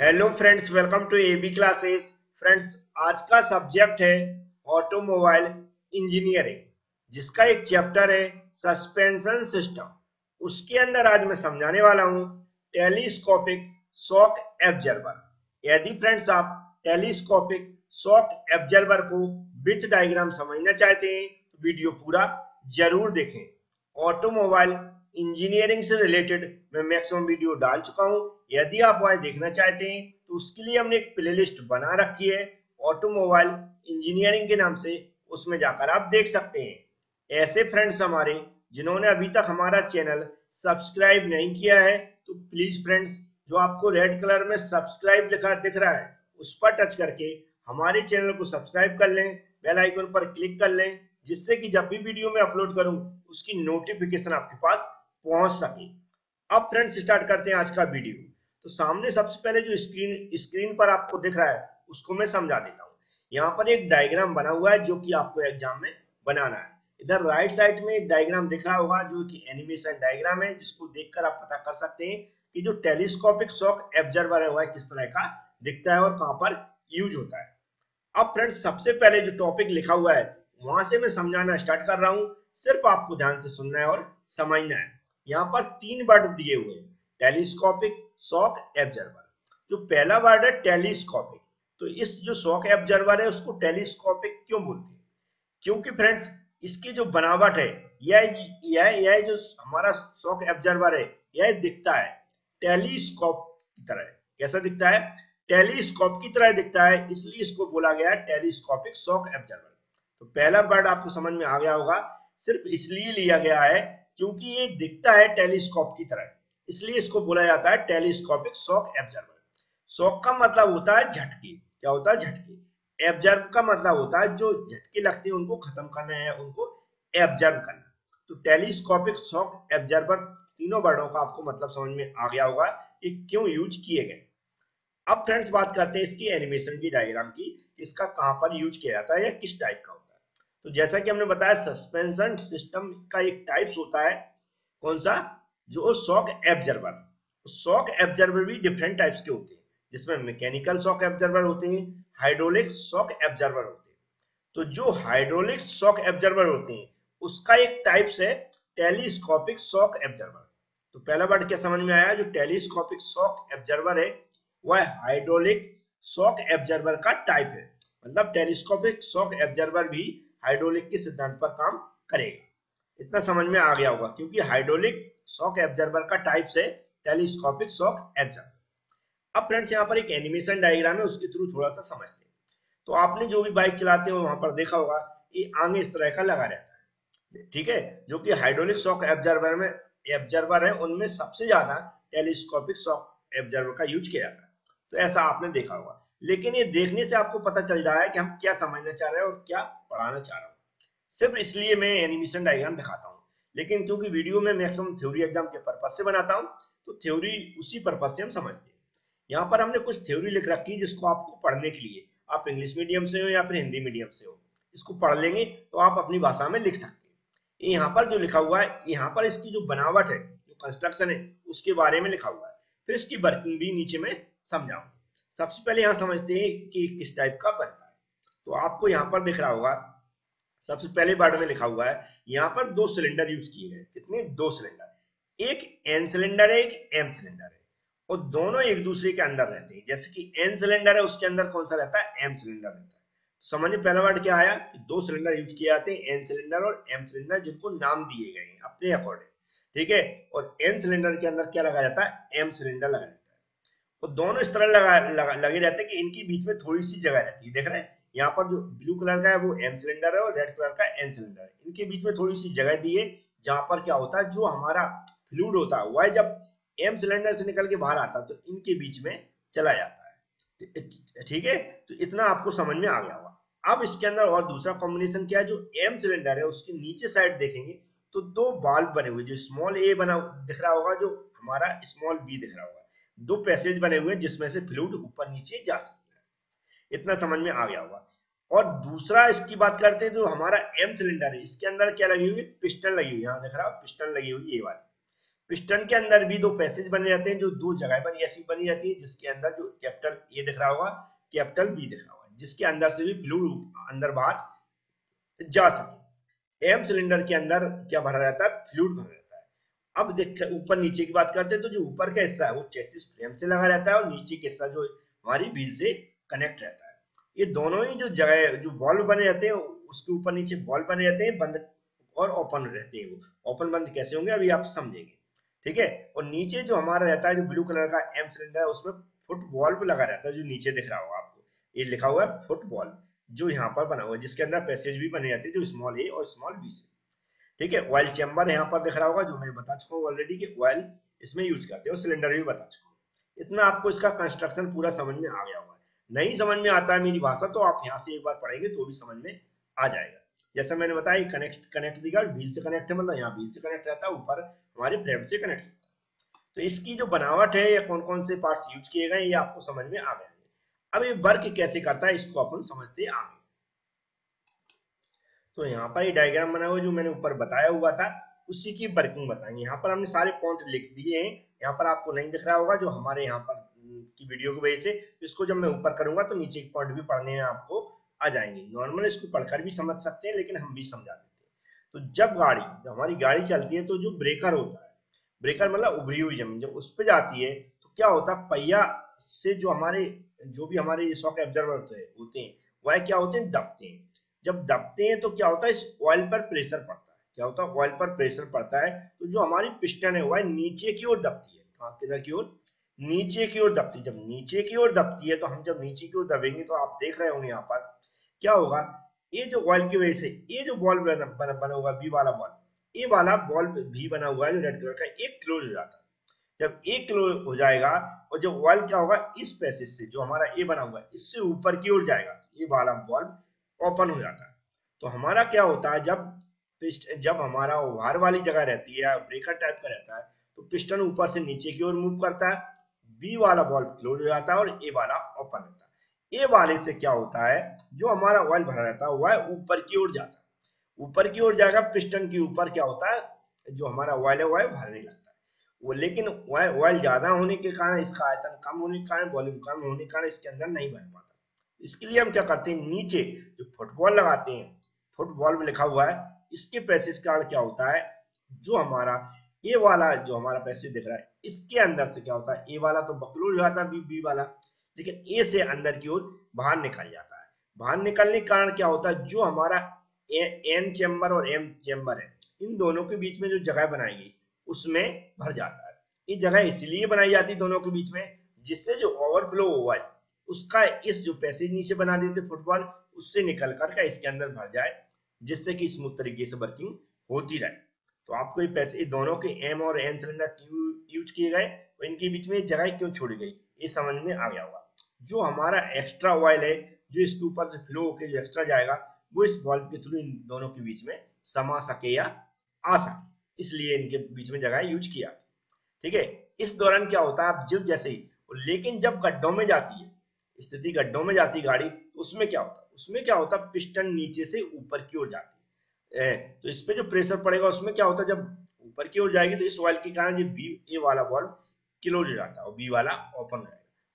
Hello friends welcome to A B classes friends आज का subject है ऑटोमोबाइल इंजीनियरिंग जिसका एक चैप्टर है सस्पेंशन सिस्टम उसके अंदर आज मैं समझाने वाला हूँ टेलीस्कोपिक शॉक एब्जर्वर यदि फ्रेंड्स आप टेलीस्कोपिक शॉक एब्जर्वर को विथ डायग्राम समझना चाहते हैं तो वीडियो पूरा ज़रूर देखें। ऑटोमोबाइल इंजीनियरिंग से रिलेटेड मैं मैक्सिमम वीडियो डाल चुका हूँ। यदि आप वह देखना चाहते हैं तो उसके लिए हमने एक प्लेलिस्ट बना रखी है ऑटोमोबाइल इंजीनियरिंग के नाम से। उसमें जाकर आप देख सकते हैं। ऐसे फ्रेंड्स हमारे, जिन्होंने अभी तक हमारा चैनल सब्सक्राइब नहीं किया है तो प्लीज़ फ्रेंड्स जो आपको रेड कलर में सब्सक्राइब लिखा दिख रहा है, उस पर टच करके हमारे चैनल को सब्सक्राइब कर लें बेल आइकन पर क्लिक कर लें, जिससे कि जब भी वीडियो में अपलोड करूँ, उसकी नोटिफिकेशन आपके पास पहुँच सके। अब फ्रेंड्स स्टार्ट करते हैं आज का वीडियो तो सामने सबसे पहले जो स्क्रीन स्क्रीन पर आपको दिख रहा है, उसको मैं समझा देता हूँ। यहाँ पर एक डायग्राम बना हुआ है जो कि आपको एग्ज़ाम में बनाना है। इधर राइट साइड में एक डायग्राम दिख रहा होगा, जो कि एनिमेशन डायग्राम है, जिसको देखकर आप पता कर सकते हैं कि जो टेलीस्कोपिक शॉक एब्जर्वर है, वह किस तरह का दिखता है और कहाँ पर यूज़ होता है। अब फ्रेंड्स सबसे पहले जो टॉपिक लिखा हुआ है, वहाँ से मैं समझाना स्टार्ट कर रहा हूँ। सिर्फ़ आपको ध्यान से सुनना है और समझना है। यहाँ पर तीन वर्ड दिए हुए हैं टेलीस्कोपिक शॉक एब्जर्वर जो पहला वर्ड है टेलीस्कोपिक तो इस जो शॉक एब्जर्वर है, उसको टेलीस्कोपिक क्यों बोलते हैं? क्योंकि फ्रेंड्स इसकी जो बनावट है, यह यह यह जो हमारा शॉक एब्जर्वर है, यह दिखता है टेलीस्कोप की तरह। कैसा दिखता है? टेलीस्कोप की तरह दिखता है, इसलिए इसको बोला गया टेलीस्कोपिक शॉक एब्जर्वर तो पहला वर्ड आपको समझ में आ गया होगा, सिर्फ़ इसलिए लिया गया है क्योंकि ये दिखता है टेलीस्कोप की तरह। इसलिए इसको बोला जाता है टेलीस्कोपिक शॉक एब्जर्वर। शॉक का मतलब होता है झटके। क्या होता है? झटके। एब्जर्व का मतलब होता है जो झटके लगते हैं, उनको खत्म करना है, उनको एब्जर्व करना तो टेलीस्कोपिक शॉक एब्जर्वर तीनों वर्डों का आपको मतलब समझ में आ गया होगा कि क्यों यूज़ किए गए। अब फ्रेंड्स बात करते हैं इसकी एनिमेशन की, डायग्राम की इसका कहाँ पर यूज़ किया जाता है या किस टाइप का तो जैसा कि हमने बताया सस्पेंशन सिस्टम का एक टाइप्स होता है। कौन सा? जो शॉक एब्जर्वर शॉक एब्जर्वर भी डिफरेंट टाइप्स के होते हैं, जिसमें मैकेनिकल शॉक एब्जर्वर होते हैं हाइड्रोलिक शॉक एब्जर्वर होते हैं। तो जो हाइड्रोलिक शॉक एब्जर्वर होते हैं, उसका एक टाइप्स है टेलीस्कोपिक शॉक एब्जर्वर तो पहला वर्ड क्या समझ में आया? जो टेलीस्कोपिक शॉक एब्जर्वर है, वह हाइड्रोलिक शॉक एब्जर्वर का टाइप है। मतलब टेलीस्कोपिक शॉक एब्जर्वर भी हाइड्रोलिक के सिद्धांत पर काम करेगा। इतना समझ में आ गया होगा, क्योंकि हाइड्रोलिक शॉक एब्जर्वर का टाइप से टेलीस्कोपिक शॉक एब्जर्वर अब फ्रेंड्स यहाँ पर एक एनिमेशन डायग्राम है, उसके थ्रू थोड़ा सा समझते हैं। तो आपने जो भी बाइक चलाते हो, वहाँ पर देखा होगा, ये आगे इस तरह का लगा रहता है। ठीक है? जो कि हाइड्रोलिक शॉक एब्जर्वर में एब्जर्वर है, उनमें सबसे ज़्यादा टेलीस्कोपिक शॉक एब्जर्वर का यूज़ किया जाता है। तो ऐसा आपने देखा होगा। लेकिन ये देखने से आपको पता चल जाए कि हम क्या समझना चाह रहे हैं और क्या पढ़ाना चाह रहा हूँ। सिर्फ़ इसलिए मैं एनिमेशन डायग्राम दिखाता हूँ। लेकिन क्योंकि वीडियो में मैक्सिमम थ्योरी एग्ज़ाम के पर्पज से बनाता हूँ तो थ्योरी उसी पर्पज से हम समझते हैं। यहाँ पर हमने कुछ थ्योरी लिख रखी है जिसको आपको पढ़ने के लिए। आप इंग्लिश मीडियम से हो या फिर हिंदी मीडियम से हो। इसको पढ़ लेंगे तो आप अपनी भाषा में लिख सकते हैं। यहाँ पर जो लिखा हुआ है, यहाँ पर इसकी जो बनावट है, जो कंस्ट्रक्शन है, उसके बारे में लिखा हुआ है। फिर इसकी वर्किंग भी नीचे में समझाऊँगा। सबसे पहले यहाँ समझते हैं कि किस टाइप का बनता है। तो आपको यहाँ पर दिख रहा होगा, सबसे पहले वर्ड में लिखा हुआ है, यहाँ पर दो सिलेंडर यूज़ किए गए कितने? दो सिलेंडर एक एन सिलेंडर है, एक एम सिलेंडर है। और दोनों एक दूसरे के अंदर रहते हैं। जैसे कि एन सिलेंडर है, उसके अंदर कौन सा रहता है? एम सिलेंडर रहता है। समझिए पहला वर्ड क्या आया? कि दो सिलेंडर यूज़ किए जाते हैं एन सिलेंडर और एम सिलेंडर जिनको नाम दिए गए हैं अपने अकॉर्डिंग ठीक है? और एन सिलेंडर के अंदर क्या लगाया जाता है? एम सिलेंडर लगाया तो दोनों इस तरह लगा, लगा लगे रहते हैं कि इनके बीच में थोड़ी सी जगह रहती है। देख रहे हैं यहाँ पर जो ब्लू कलर का है वो एम सिलेंडर है और रेड कलर का एन सिलेंडर है। इनके बीच में थोड़ी सी जगह दी है जहाँ पर क्या होता है जो हमारा फ्लूड होता है वह जब एम सिलेंडर से निकल के बाहर आता है तो इनके बीच में चला जाता है। ठीक है? तो इतना आपको समझ में आ गया होगा। अब इसके अंदर और दूसरा कॉम्बिनेशन क्या है जो एम सिलेंडर है उसके नीचे साइड देखेंगे तो दो बाल्ब बने हुए जो स्मॉल ए बना दिख रहा होगा जो हमारा स्मॉल बी दिख रहा होगा। दो पैसेज बने हुए हैं, जिसमें से फ्लूड ऊपर नीचे जा सकता है। इतना समझ में आ गया होगा। और दूसरा इसकी बात करते हैं जो हमारा एम सिलेंडर है। इसके अंदर क्या लगी हुई? पिस्टन लगी हुई। यहाँ देख रहा हूँ पिस्टन लगी हुई, ये वाली। पिस्टन के अंदर भी दो पैसेज बने जाते हैं, जो दो जगह पर ऐसी बनी जाती है, जिसके अंदर जो कैपिटल ए दिख रहा होगा कैपिटल बी दिख रहा होगा, जिसके अंदर से भी फ्लूड अंदर बाहर जा सके। एम सिलेंडर के अंदर क्या भरा रहता है? फ्लूड भरा अब देख, ऊपर नीचे की बात करते हैं तो जो ऊपर का हिस्सा है, वो चेसिस फ्रेम से लगा रहता है और नीचे का हिस्सा जो हमारी व्हील से कनेक्ट रहता है। ये दोनों ही जो जगह, जो बॉल्व बने रहते हैं, उसके ऊपर नीचे बॉल्व बने रहते हैं, बंद और ओपन रहते हैं वो। ओपन बंद कैसे होंगे, अभी आप समझेंगे। ठीक है? और नीचे जो हमारा रहता है, जो ब्लू कलर का एम सिलेंडर है, उसमें फुट बॉल्व लगा रहता है, जो नीचे दिख रहा होगा आपको। ये लिखा हुआ है फुट बॉल्व जो यहाँ पर बना हुआ है, जिसके अंदर पैसेज भी बने जाते हैं, जो स्मॉल ए और स्मॉल बी से। ठीक है? ऑयल चैम्बर यहाँ पर दिख रहा होगा जो मैं बता चुका हूँ ऑलरेडी कि ऑयल इसमें यूज़ करते हैं सिलेंडर भी बता चुका हूँ। इतना आपको इसका कंस्ट्रक्शन पूरा समझ में आ गया होगा। नहीं समझ में आता है मेरी भाषा तो आप यहाँ से एक बार पढ़ेंगे तो भी समझ में आ जाएगा। जैसा मैंने बताया कनेक्ट कनेक्ट दिखा व्हील से कनेक्ट है मतलब यहाँ व्हील से कनेक्ट रहता है, ऊपर हमारे फ्रेम से कनेक्ट रहता है। तो इसकी जो बनावट है, या कौन कौन से पार्ट्स यूज़ किए गए ये आपको समझ में आ गए अब ये वर्क कैसे करता है, इसको अपन समझते आगे। तो यहाँ पर ये डायग्राम बना हुआ जो मैंने ऊपर बताया हुआ था, उसी की वर्किंग बताएँगे। यहाँ पर हमने सारे पॉइंट लिख दिए हैं। यहाँ पर आपको नहीं दिख रहा होगा जो हमारे यहाँ पर की वीडियो की वजह से। इसको जब मैं ऊपर करूँगा तो नीचे एक पॉइंट भी पढ़ने में आपको आ जाएँगे। नॉर्मल इसको पढ़कर भी समझ सकते हैं, लेकिन हम भी समझा देते हैं। तो जब गाड़ी, जब हमारी गाड़ी चलती है तो जो ब्रेकर होता है ब्रेकर मतलब उभरी हुई ज़मीन, जब उस पर जाती है तो क्या होता है, पहिया से जो हमारे, जो भी हमारे शॉक एब्जर्वर होते हैं, वह क्या होते हैं, दबते हैं। जब दबते हैं तो क्या होता है इस ऑयल पर प्रेशर पड़ता है। क्या होता है ऑयल पर प्रेशर पड़ता है तो जो हमारी पिस्टन है वह नीचे की ओर दबती है। कहाँ किधर की ओर। नीचे की ओर दबती जब नीचे की ओर दबती है तो हम जब नीचे की ओर दबेंगे तो आप देख रहे होंगे यहाँ पर क्या होगा ये जो ऑयल की वजह से ये जो बॉल बना, बना, बना हुआ बी वाला बॉल ये वाला बॉल भी बना हुआ है जो रेड कलर का एक क्लोज हो जाता है। जब एक क्लोज हो जाएगा और जब ऑयल क्या होगा इस पैसेज से जो हमारा ए बना हुआ है इससे ऊपर की ओर जाएगा ये वाला बॉल ओपन हो जाता है। तो हमारा क्या होता है, जब जब हमारा ओवर वाली जगह रहती है, ब्रेकर टाइप का रहता है तो पिस्टन ऊपर से नीचे की ओर मूव करता है बी वाला बॉल क्लोज हो जाता है और ए वाला ओपन रहता है। ए वाले से क्या होता है, जो हमारा ऑयल भरा रहता है, वह ऊपर की ओर जाता है। ऊपर की ओर जाएगा पिस्टन के ऊपर क्या होता है, जो हमारा ऑयल है, वह भरने लगता है। वो लेकिन ऑयल ज़्यादा होने के कारण, इसका आयतन कम होने के कारण वॉल्यूम कम होने के कारण इसके अंदर नहीं बन पाता। इसके लिए हम क्या करते हैं? नीचे जो फुटबॉल लगाते हैं फुटबॉल में लिखा हुआ है, इसके पैसेज कारण क्या होता है? जो हमारा, ए वाला जो हमारा पैसेज दिख रहा है, इसके अंदर से क्या होता है? ए वाला तो बकलूज हो जाता है, बी बी वाला। लेकिन ए से अंदर की ओर बाहर निकल जाता है। बाहर निकलने के कारण क्या होता है? जो हमारा एन चैम्बर और एम चैम्बर है, इन दोनों के बीच में जो जगह बनाई गई उसमें भर जाता है। ये जगह इसलिए बनाई जाती है दोनों के बीच में, जिससे जो ओवरफ्लो हुआ है उसका इस जो पैसेज नीचे बना देते फुटबॉल, उससे निकल कर इसके अंदर भर जाए, जिससे कि स्मूथ तरीके से वर्किंग होती रहे। तो आपको ये पैसे दोनों के एम और एन सिलेंडर क्यों यूज़ किए गए, और इनके बीच में जगह क्यों छोड़ी गई, ये समझ में आ गया होगा। जो हमारा एक्स्ट्रा ऑयल है, जो इसके ऊपर से फ्लो होकर जो एक्स्ट्रा जाएगा, वो इस बॉल्ब के थ्रू इन दोनों के बीच में समा सके या आ सके। इसलिए इनके बीच में जगह यूज़ किया। ठीक है? इस दौरान क्या होता है, आप जब जैसे ही लेकिन जब गड्ढों में जाती है स्थिति गड्ढों में जाती गाड़ी तो उसमें क्या होता? उसमें क्या होता? पिस्टन नीचे से ऊपर की ओर जाती है। तो इस पे जो प्रेशर पड़ेगा, उसमें क्या होता? जब ऊपर की ओर जाएगी तो इस ऑयल के कारण ये बी ए वाला बॉल्व क्लोज हो जाता है और बी वाला ओपन हो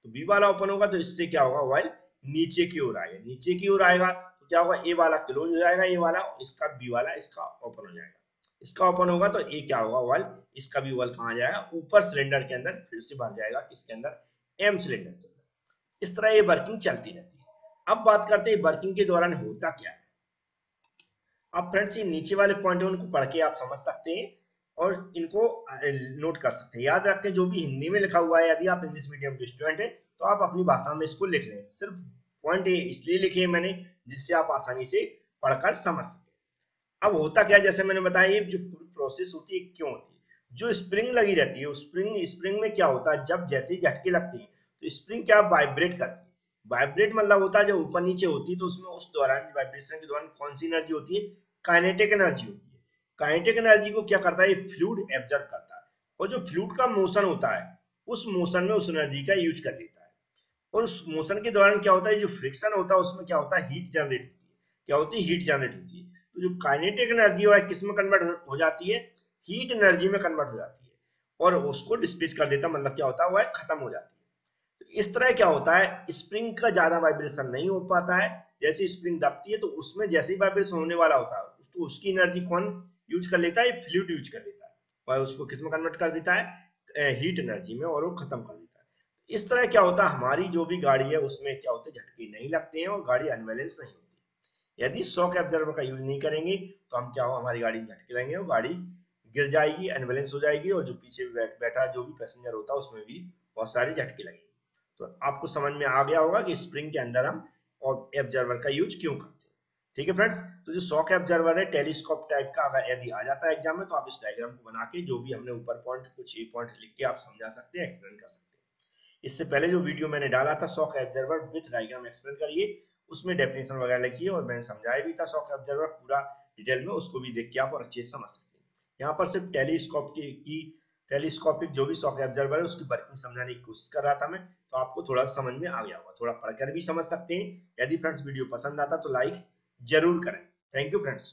तो बी वाला ओपन होगा तो इससे क्या होगा? ऑयल नीचे की ओर आएगा। नीचे की ओर आएगा तो क्या होगा? ए वाला क्लोज हो जाएगा ए वाला इसका बी वाला, इसका ओपन हो जाएगा। इसका ओपन होगा तो ए क्या होगा? ऑयल इसका भी ऑयल कहा जाएगा? ऊपर सिलेंडर के अंदर, फिर से भर जाएगा, किसके अंदर? एम सिलेंडर के इस तरह ये वर्किंग चलती रहती है। अब बात करते हैं वर्किंग के दौरान होता क्या है। अब फ्रेंड्स ये नीचे वाले पॉइंट है, उनको पढ़ के आप समझ सकते हैं और इनको नोट कर सकते हैं। याद रखें जो भी हिंदी में लिखा हुआ है, यदि आप इंग्लिश मीडियम के स्टूडेंट हैं तो आप अपनी भाषा में इसको लिख लें। सिर्फ़ पॉइंट इसलिए लिखे मैंने, जिससे आप आसानी से पढ़कर समझ सके। अब होता क्या जैसे मैंने बताया, ये जो पूरी प्रोसेस होती है, क्यों होती है? जो स्प्रिंग लगी रहती है स्प्रिंग स्प्रिंग में क्या होता है? जब जैसे झटके लगती है स्प्रिंग क्या वाइब्रेट करती है? वाइब्रेट मतलब होता है जब ऊपर नीचे होती है तो उसमें उस दौरान वाइब्रेशन के दौरान कौन सी एनर्जी होती है? काइनेटिक एनर्जी होती है। काइनेटिक एनर्जी को क्या करता है? फ्लूड एब्जर्व करता है। और जो फ्लूड का मोशन होता है, उस मोशन में उस एनर्जी का यूज़ कर लेता है। और उस मोशन के दौरान क्या होता है? जो फ्रिक्शन होता है, उसमें क्या होता है? हीट जनरेट होती है। क्या होती है? हीट जनरेट होती है। तो जो काइनेटिक एनर्जी है, किसमें कन्वर्ट हो जाती है? हीट एनर्जी में कन्वर्ट हो जाती है। और उसको डिस्प्लेस कर देता मतलब क्या होता है? वह खत्म हो जाती है। इस तरह क्या होता है? स्प्रिंग का ज़्यादा वाइब्रेशन नहीं हो पाता है। जैसे स्प्रिंग दबती है तो उसमें जैसे ही वाइब्रेशन होने वाला होता है तो उसकी एनर्जी कौन यूज़ कर लेता है? फ्लूड यूज़ कर लेता है। और उसको किसमें कन्वर्ट कर देता है? हीट एनर्जी में, और वो खत्म कर देता है। इस तरह क्या होता है? हमारी जो भी गाड़ी है, उसमें क्या होता है? झटके नहीं लगते हैं, और गाड़ी अनबैलेंस नहीं होती। यदि शॉक एब्जर्वर का यूज़ नहीं करेंगे तो हम क्या हो? हमारी गाड़ी में झटके लगेंगे, और गाड़ी गिर जाएगी अनबैलेंस हो जाएगी, और जो पीछे बैठा जो भी पैसेंजर होता है, उसमें भी बहुत सारे झटके लगेंगे। तो आपको समझ में आ गया होगा कि स्प्रिंग के अंदर हम और एब्जर्वर का यूज़ क्यों करते हैं। ठीक है फ्रेंड्स तो जो शॉक एब्जर्वर है टेलीस्कोप टाइप का अगर यदि आ जाता है एग्ज़ाम में तो आप इस डायग्राम को बना के जो भी हमने ऊपर पॉइंट कुछ ए पॉइंट लिख के आप समझा सकते हैं एक्सप्लेन कर सकते हैं। इससे पहले जो वीडियो मैंने डाला था shock absorber with diagram explain करिए। उसमें डेफिनेशन वगैरह लिखिए और मैंने समझाया भी था शॉक एब्जर्वर पूरा डिटेल में उसको भी देख के आप और अच्छे से समझ सकते हैं। यहाँ पर सिर्फ़ टेलीस्कोप की, टेलीस्कोपिक जो भी शॉक एब्जर्वर है उसकी वर्किंग समझाने की कोशिश कर रहा था मैं। तो आपको थोड़ा समझ में आ गया होगा। थोड़ा पढ़कर भी समझ सकते हैं। यदि फ्रेंड्स वीडियो पसंद आता तो लाइक ज़रूर करें। Thank you friends.